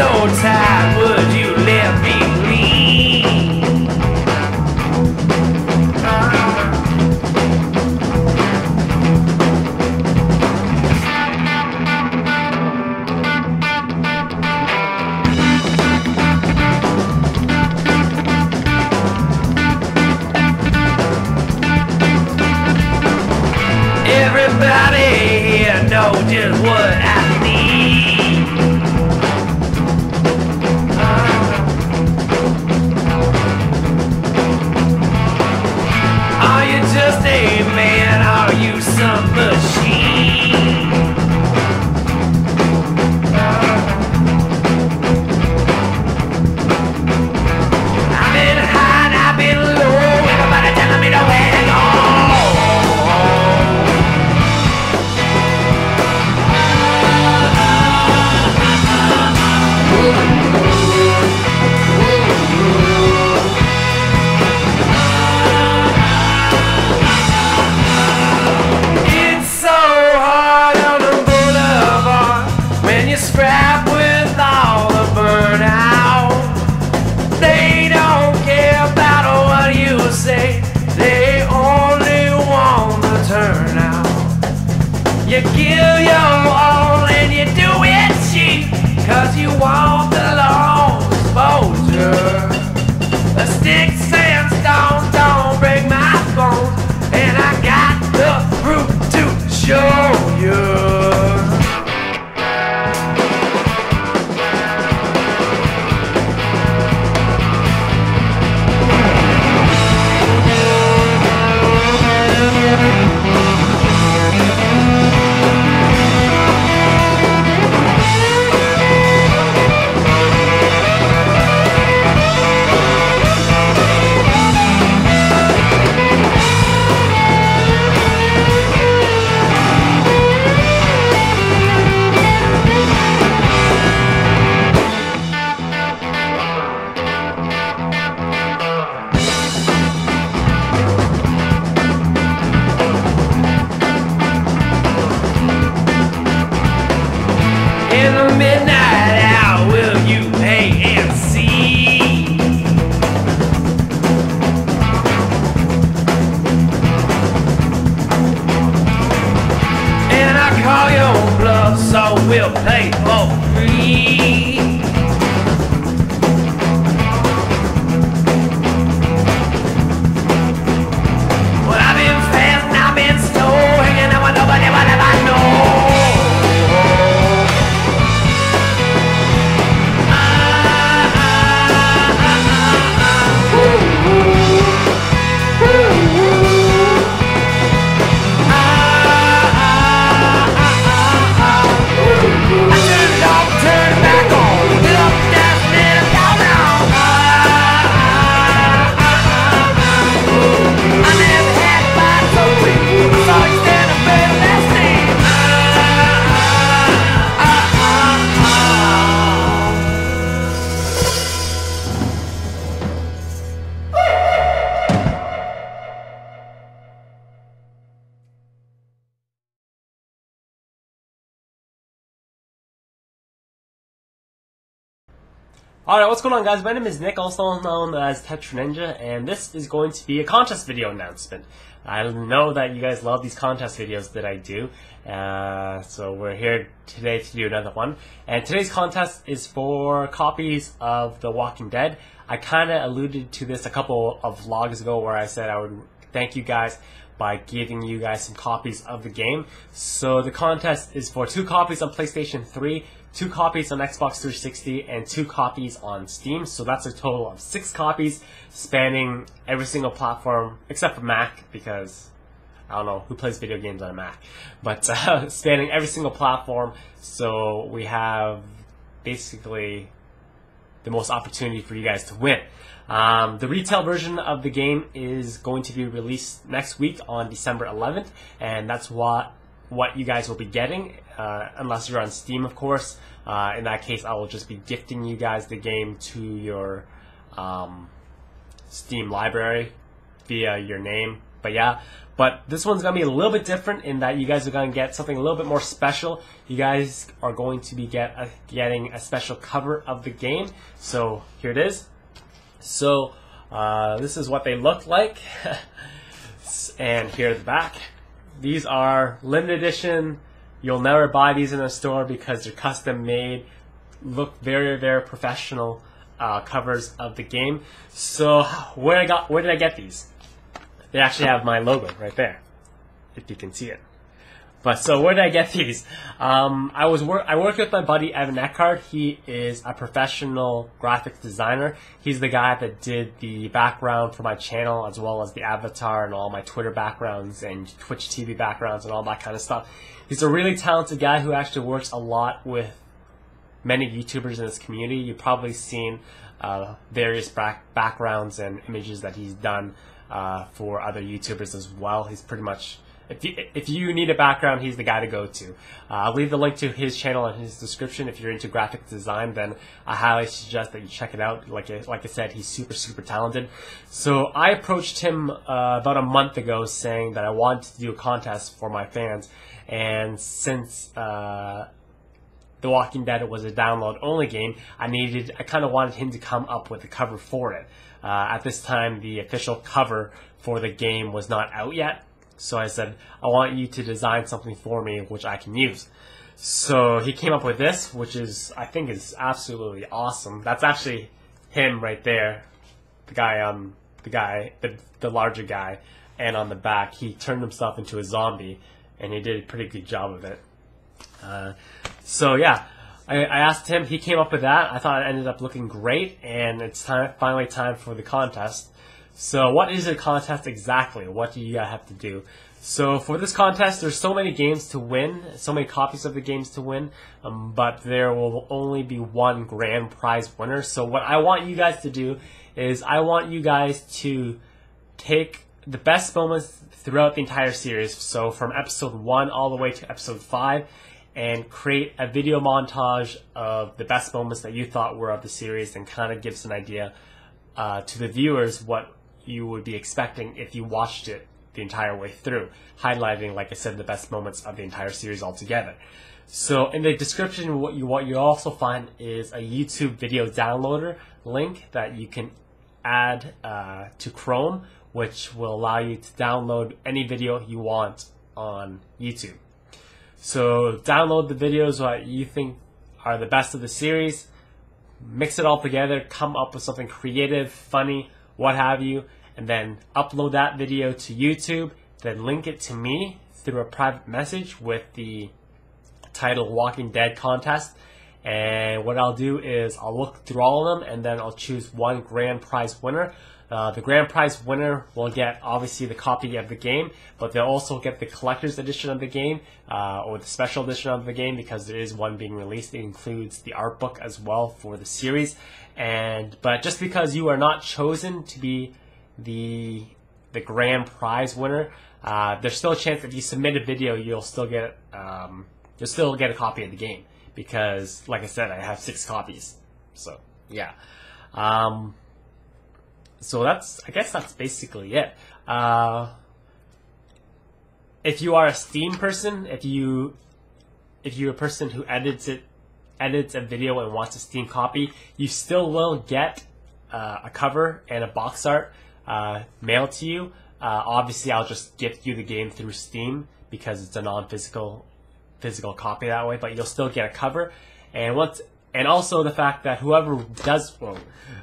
so tired, would you let me leave? Everybody man? Are you some machine? Alright, what's going on guys? My name is Nick, also known as Tetra Ninja, and this is going to be a contest video announcement. I know that you guys love these contest videos that I do, uh, so we're here today to do another one. And today's contest is for copies of The Walking Dead. I kind of alluded to this a couple of vlogs ago where I said I would thank you guys by giving you guys some copies of the game. So the contest is for two copies on PlayStation 3, two copies on Xbox 360, and two copies on Steam. So that's a total of six copies spanning every single platform except for Mac because I don't know who plays video games on a Mac, but uh, spanning every single platform. So we have basically the most opportunity for you guys to win. Um, the retail version of the game is going to be released next week on December 11th, and that's what what you guys will be getting, uh, unless you're on Steam, of course. Uh, in that case, I will just be gifting you guys the game to your um, Steam library via your name. But yeah, but this one's gonna be a little bit different in that you guys are gonna get something a little bit more special. You guys are going to be get uh, getting a special cover of the game. So here it is. So uh, this is what they look like, and here the back. These are limited edition. You'll never buy these in a store because they're custom made. Look very very professional uh, covers of the game. So where I got where did I get these? They actually have my logo right there, if you can see it. But so where did I get these? Um, I was work I worked with my buddy Evan Eckard. He is a professional graphics designer. He's the guy that did the background for my channel as well as the avatar and all my Twitter backgrounds and Twitch TV backgrounds and all that kind of stuff. He's a really talented guy who actually works a lot with many YouTubers in this community. You've probably seen uh, various back- backgrounds and images that he's done uh, for other YouTubers as well. He's pretty much if you, if you need a background, he's the guy to go to. Uh, I'll leave the link to his channel in his description. If you're into graphic design, then I highly suggest that you check it out. Like I, like I said, he's super super talented. So I approached him uh, about a month ago, saying that I wanted to do a contest for my fans, and since uh, the Walking Dead was a download only game, I needed, I kind of wanted him to come up with a cover for it. Uh, at this time, the official cover for the game was not out yet, so I said, I want you to design something for me which I can use. So he came up with this, which is, I think is absolutely awesome. That's actually him right there. The guy, um, the guy, the, the larger guy. And on the back, he turned himself into a zombie, and he did a pretty good job of it. Uh, so yeah, I, I, asked him. He came up with that. I thought it ended up looking great, and it's time, finally time for the contest. So what is the contest exactly? What do you have to do? So for this contest, there's so many games to win, so many copies of the games to win, um, but there will only be one grand prize winner. So what I want you guys to do is I want you guys to take the best moments throughout the entire series. So from episode one all the way to episode five, and create a video montage of the best moments that you thought were of the series and kind of gives an idea uh, to the viewers what you would be expecting if you watched it the entire way through, highlighting, like I said, the best moments of the entire series altogether. So in the description, what you what you also find is a YouTube video downloader link that you can add uh, to Chrome, which will allow you to download any video you want on YouTube. So download the videos that you think are the best of the series, mix it all together, come up with something creative, funny, what have you, and then upload that video to YouTube, then link it to me through a private message with the title Walking Dead contest. And what I'll do is I'll look through all of them and then I'll choose one grand prize winner uh, the grand prize winner will get obviously the copy of the game, but they'll also get the collector's edition of the game uh, or the special edition of the game because there is one being released. It includes the art book as well for the series. And but just because you are not chosen to be the the grand prize winner, uh, there's still a chance if you submit a video, you'll still get um, you'll still get a copy of the game because, like I said, I have six copies. So yeah. Um, so that's I guess that's basically it. Uh, if you are a Steam person, if you if you're a person who edits it edits a video and wants a Steam copy, you still will get uh, a cover and a box art uh, mailed to you. Uh, obviously, I'll just gift you the game through Steam because it's a non-physical physical copy that way. But you'll still get a cover, and once and also the fact that whoever does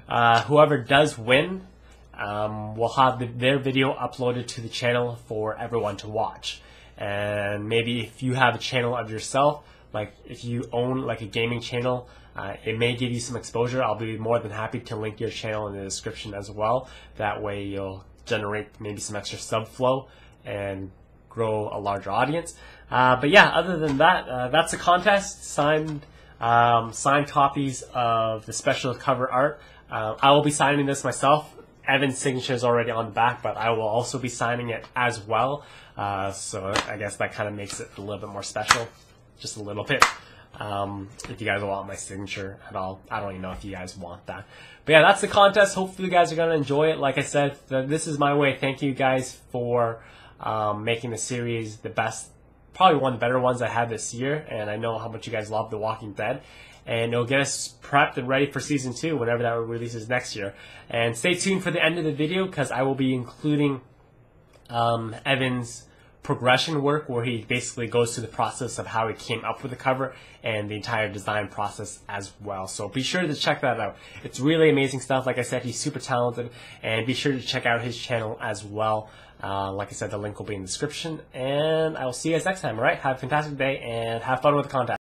uh, whoever does win um, will have the, their video uploaded to the channel for everyone to watch. And maybe if you have a channel of yourself, like if you own like a gaming channel, uh, it may give you some exposure. I'll be more than happy to link your channel in the description as well. That way you'll generate maybe some extra sub flow and grow a larger audience. Uh, but yeah, other than that, uh, that's a contest. Signed um, signed copies of the special cover art. Uh, I will be signing this myself. Evan's signature is already on the back, but I will also be signing it as well. Uh, so I guess that kind of makes it a little bit more special, just a little bit. Um, if you guys want my signature at all, I don't even know if you guys want that. But yeah, that's the contest. Hopefully, you guys are gonna enjoy it. Like I said, th- this is my way. Thank you guys for um, making the series the best, probably one of the better ones I had this year. And I know how much you guys love The Walking Dead. And it'll get us prepped and ready for season two whenever that releases next year. And stay tuned for the end of the video because I will be including um, Evan's progression work where he basically goes through the process of how he came up with the cover and the entire design process as well. So be sure to check that out. It's really amazing stuff. Like I said, he's super talented and be sure to check out his channel as well. Uh, like I said, the link will be in the description and I will see you guys next time. All right. Have a fantastic day and have fun with the contest.